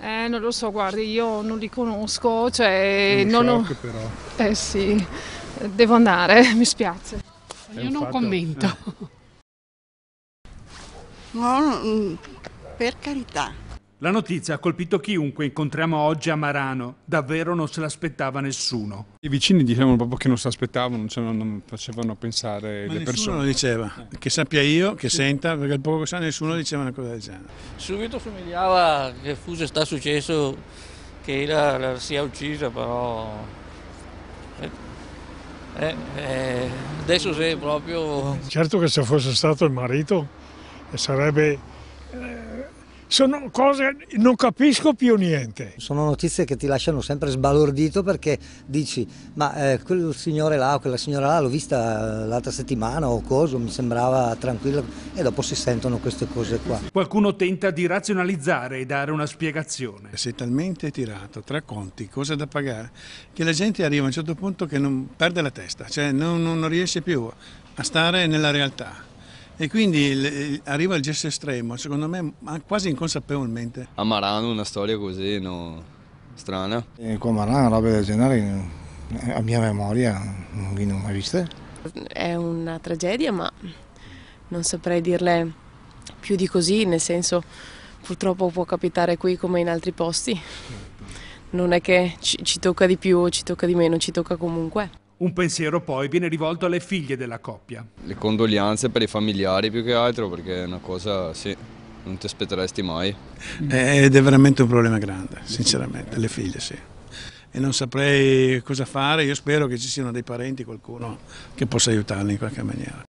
Eh, non lo so, guardi, io non li conosco, cioè... Non ho- shock, però. Eh sì, devo andare, mi spiace. È Io non fatto- commento. No, mm, per carità. La notizia ha colpito chiunque incontriamo oggi a Marano. Davvero non se l'aspettava nessuno. I vicini dicevano proprio che non si aspettavano, cioè non, non facevano pensare Ma le nessuno persone. lo diceva, che sappia io, che senta, perché il poco che sa nessuno diceva una cosa del genere. Subito somigliava che fosse sta successo che la, la sia uccisa, però eh, eh, eh, adesso sei proprio Certo che se fosse stato il marito eh, sarebbe... eh, sono cose... non capisco più niente. Sono notizie che ti lasciano sempre sbalordito perché dici ma eh, quel signore là o quella signora là l'ho vista l'altra settimana o cosa, mi sembrava tranquilla e dopo si sentono queste cose qua. Qualcuno tenta di razionalizzare e dare una spiegazione. Sei talmente tirato tra conti, cose da pagare, che la gente arriva a un certo punto che non perde la testa, cioè non, non riesce più a stare nella realtà. E quindi arriva il gesto estremo, secondo me ma quasi inconsapevolmente. A Marano una storia così, no? Strana. E con Marano robe del genere, eh, a mia memoria, non vi non mai viste. È una tragedia, ma non saprei dirle più di così, nel senso purtroppo può capitare qui come in altri posti. Non è che ci, ci tocca di più o ci tocca di meno, ci tocca comunque. Un pensiero poi viene rivolto alle figlie della coppia. Le condoglianze per i familiari più che altro, perché è una cosa, sì, non ti aspetteresti mai. Ed è veramente un problema grande, sinceramente, le figlie sì. E non saprei cosa fare, io spero che ci siano dei parenti, qualcuno che possa aiutarli in qualche maniera.